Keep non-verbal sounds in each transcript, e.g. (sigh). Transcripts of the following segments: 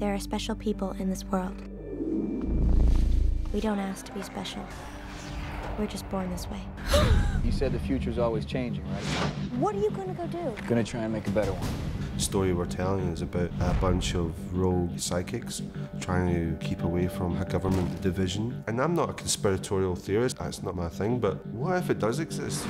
There are special people in this world. We don't ask to be special. We're just born this way. (gasps) You said the future's always changing, right? What are you gonna go do? Gonna try and make a better one. The story we're telling is about a bunch of rogue psychics trying to keep away from a government division. And I'm not a conspiratorial theorist, that's not my thing, but what if it does exist?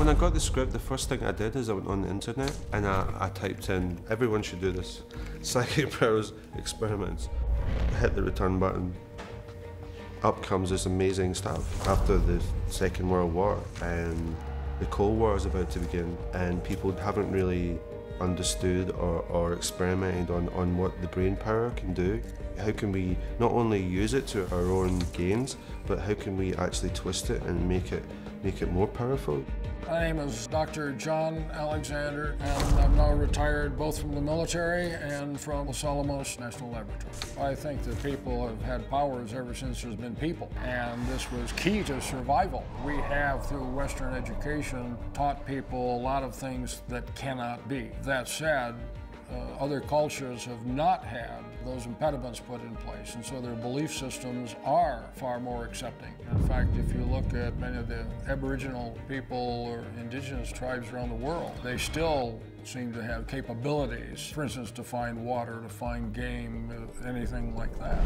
When I got the script, the first thing I did is I went on the internet and I, I typed in, everyone should do this, (laughs) psychic powers experiments. Hit the return button, up comes this amazing stuff after the Second World War and the Cold War is about to begin and people haven't really understood or, or experimented on, on what the brain power can do. How can we not only use it to our own gains, but how can we actually twist it and make it make it more powerful? My name is Dr. John Alexander, and I'm now retired both from the military and from Los Alamos National Laboratory. I think that people have had powers ever since there's been people, and this was key to survival. We have, through Western education, taught people a lot of things that cannot be. That said, uh, other cultures have not had those impediments put in place, and so their belief systems are far more accepting. In fact, if you look at many of the Aboriginal people or indigenous tribes around the world, they still seem to have capabilities, for instance, to find water, to find game, uh, anything like that.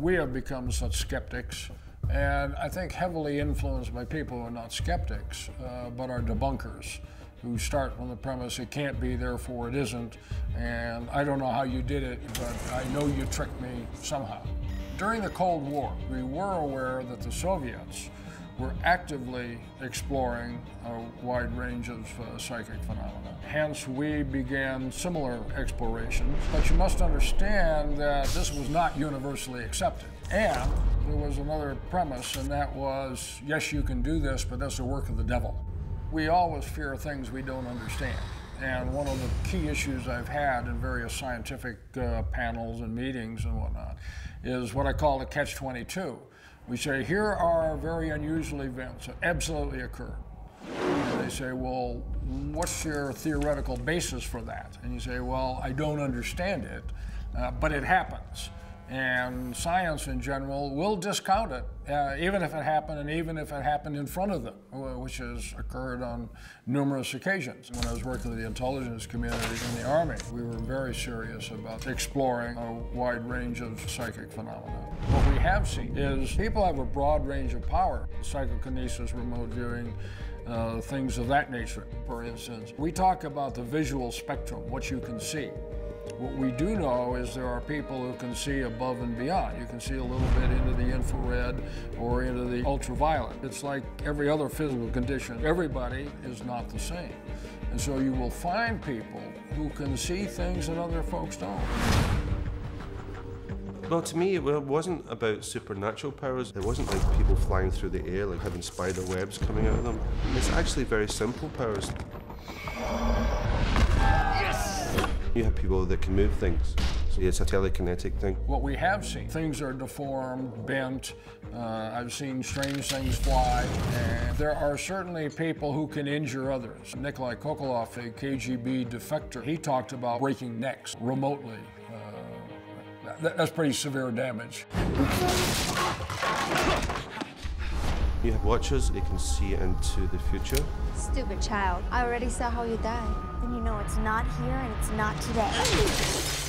We have become such skeptics and I think heavily influenced by people who are not skeptics, uh, but are debunkers who start on the premise it can't be, therefore it isn't, and I don't know how you did it, but I know you tricked me somehow. During the Cold War, we were aware that the Soviets were actively exploring a wide range of uh, psychic phenomena. Hence, we began similar explorations. But you must understand that this was not universally accepted. And there was another premise, and that was yes, you can do this, but that's the work of the devil. We always fear things we don't understand. And one of the key issues I've had in various scientific uh, panels and meetings and whatnot is what I call the catch 22. We say, here are very unusual events that absolutely occur. And they say, well, what's your theoretical basis for that? And you say, well, I don't understand it, uh, but it happens and science in general will discount it, uh, even if it happened and even if it happened in front of them, which has occurred on numerous occasions. When I was working with the intelligence community in the Army, we were very serious about exploring a wide range of psychic phenomena. What we have seen is people have a broad range of power, psychokinesis, remote viewing, uh, things of that nature, for instance. We talk about the visual spectrum, what you can see. What we do know is there are people who can see above and beyond. You can see a little bit into the infrared or into the ultraviolet. It's like every other physical condition. Everybody is not the same. And so you will find people who can see things that other folks don't. Well, to me, it wasn't about supernatural powers. It wasn't like people flying through the air, like having spider webs coming out of them. It's actually very simple powers. You have people that can move things. So it's a telekinetic thing. What we have seen, things are deformed, bent. Uh, I've seen strange things fly. And there are certainly people who can injure others. Nikolai Khokhlov, a KGB defector, he talked about breaking necks remotely. Uh, that, that's pretty severe damage. You have watchers, they can see into the future. Stupid child. I already saw how you died. Then you know it's not here and it's not today.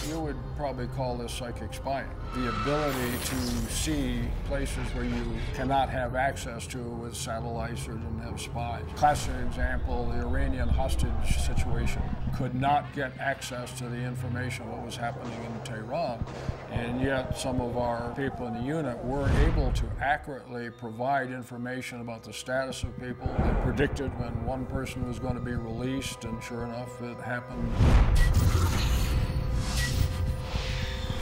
You would probably call this psychic spying. The ability to see places where you cannot have access to with satellites or didn't have spies. Classic example, the Iranian hostage situation. Could not get access to the information what was happening in Tehran, and yet some of our people in the unit were able to accurately provide information about the status of people. They predicted when one person was going to be released, and sure enough, it happened.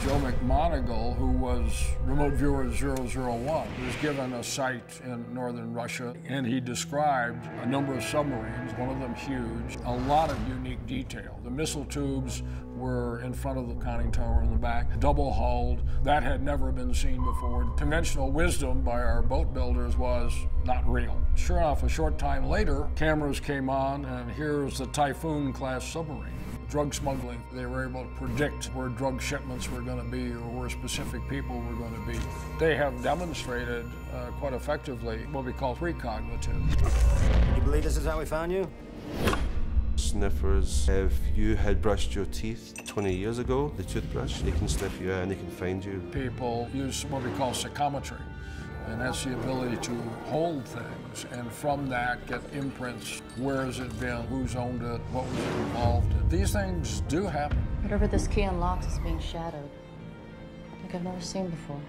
Joe McMoneagle, who was remote viewer 001, was given a site in northern Russia, and he described a number of submarines, one of them huge, a lot of unique detail. The missile tubes were in front of the conning tower in the back, double hulled. That had never been seen before. Conventional wisdom by our boat builders was not real. Sure enough, a short time later, cameras came on, and here's the Typhoon class submarine drug smuggling. They were able to predict where drug shipments were going to be or where specific people were going to be. They have demonstrated uh, quite effectively what we call precognitive. You believe this is how we found you? Sniffers, if you had brushed your teeth 20 years ago, the toothbrush, they can sniff you out and they can find you. People use what we call psychometry and that's the ability to hold things and from that get imprints. Where has it been? Who's owned it? What was it involved in? These things do happen. Whatever this key unlocks is being shadowed. Like I've never seen before.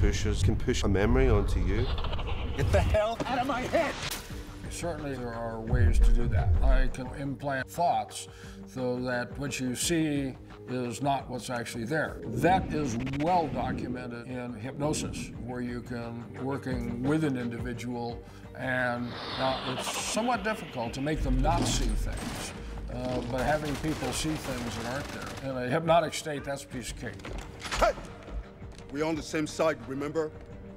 Pushers can push a memory onto you. Get the hell out of my head! Certainly there are ways to do that. I can implant thoughts so that what you see is not what's actually there. That is well documented in hypnosis, where you can, working with an individual, and now it's somewhat difficult to make them not see things. Uh, but having people see things that aren't there. In a hypnotic state, that's a piece of cake. Hey! We're on the same side, remember?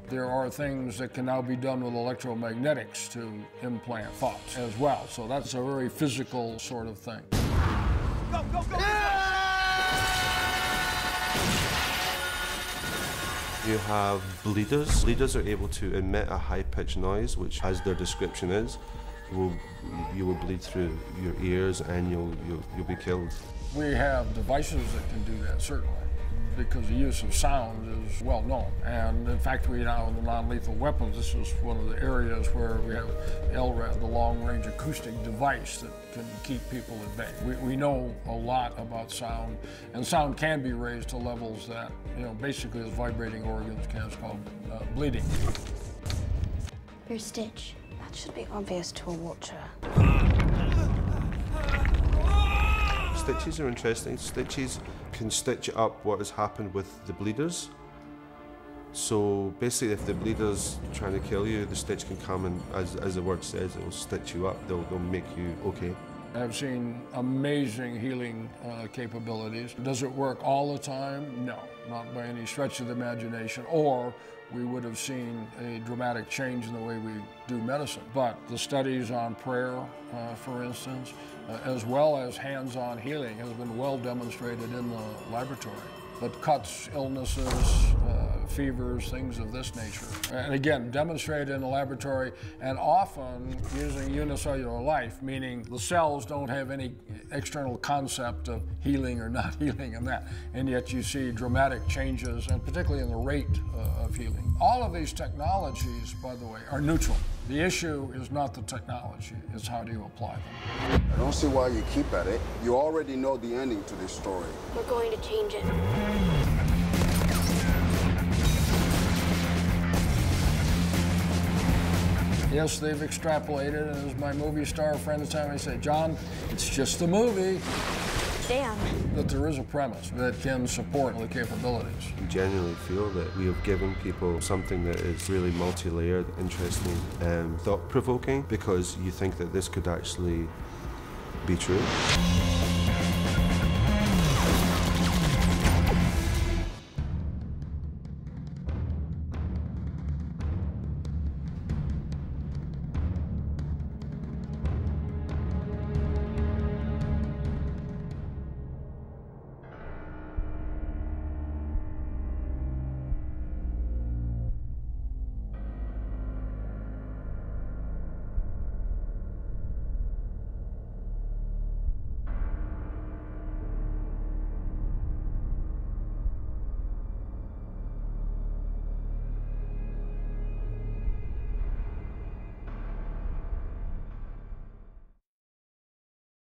There are things that can now be done with electromagnetics to implant thoughts as well. So that's a very physical sort of thing. Go, go, go! You have bleeders. Bleeders are able to emit a high-pitched noise, which, as their description is, will you will bleed through your ears and you'll, you'll you'll be killed. We have devices that can do that certainly because the use of sound is well known. And in fact, we now in the non-lethal weapons, this is one of the areas where we have LRAD, the long-range acoustic device that can keep people at bay. We, we know a lot about sound, and sound can be raised to levels that, you know, basically as vibrating organs can, it's called uh, bleeding. Your stitch. That should be obvious to a watcher. Stitches are interesting. Stitches can stitch up what has happened with the bleeders. So basically, if the bleeder's trying to kill you, the stitch can come and, as, as the word says, it will stitch you up. They'll, they'll make you okay. I've seen amazing healing uh, capabilities. Does it work all the time? No, not by any stretch of the imagination, or we would have seen a dramatic change in the way we do medicine. But the studies on prayer, uh, for instance, uh, as well as hands-on healing has been well demonstrated in the laboratory. But cuts, illnesses, uh, fevers, things of this nature. And again, demonstrated in the laboratory and often using unicellular life, meaning the cells don't have any external concept of healing or not (laughs) healing and that. And yet you see dramatic changes, and particularly in the rate uh, of healing. All of these technologies, by the way, are neutral. The issue is not the technology, it's how do you apply them. I don't see why you keep at it. You already know the ending to this story. We're going to change it. Yes, they've extrapolated, and as my movie star friends tell me, say, John, it's just a movie. Damn. That there is a premise that can support the capabilities. We genuinely feel that we have given people something that is really multi-layered, interesting, and thought-provoking because you think that this could actually be true.